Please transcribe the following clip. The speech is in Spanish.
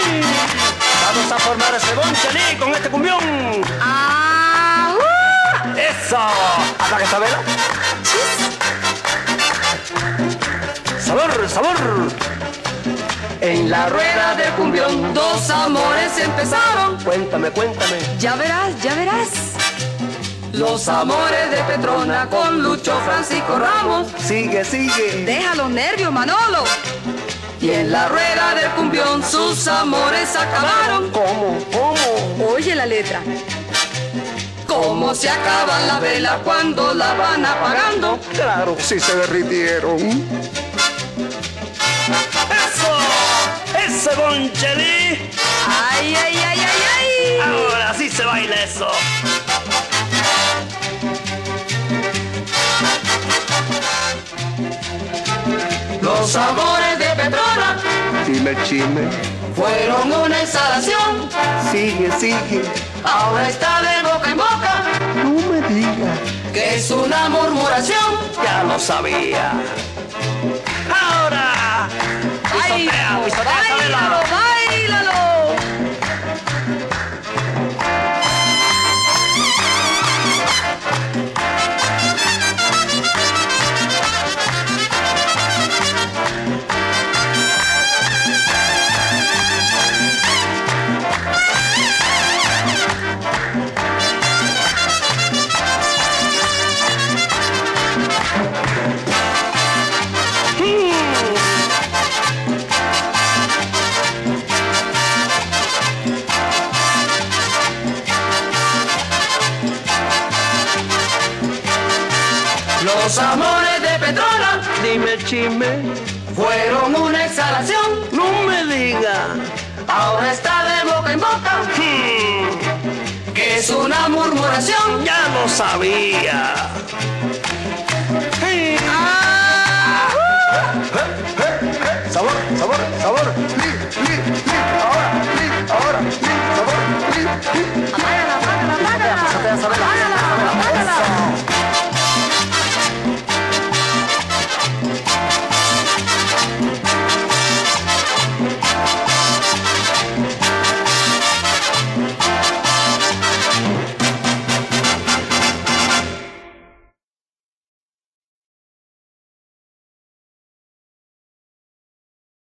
Vamos a formar ese bonchalí con este cumbión. ¡Ah! uh. ¡Eso! ¿Apaga vela? ¡Sabor, sabor! En la rueda del cumbión dos amores empezaron. Cuéntame, cuéntame. Ya verás, ya verás. Los amores de Petrona con Lucho Francisco Ramos. Sigue, sigue. Deja los nervios, Manolo. Y en la rueda del cumbión sus amores acabaron. ¿Cómo? ¿Cómo? Oye la letra. ¿Cómo se acaban las velas cuando la van apagando? Claro, sí se derritieron. ¡Eso! ¡Ese bonchalí! ¡Ay, ay, ay, ay, ay! Ahora sí se baila eso. Los amores Chisme. fueron una exhalación. Sigue, sigue. Ahora está de boca en boca, No me digas. que es una murmuración. Ya lo sabía. Los amores de Petrona Dime, chisme. fueron una exhalación. No me digas. Ahora está de boca en boca, Hmm, que es una murmuración. ya lo sabía. Hey. ¡Ah! Sabor, sabor, sabor. Li, li.